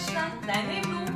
是啊，来内蒙古。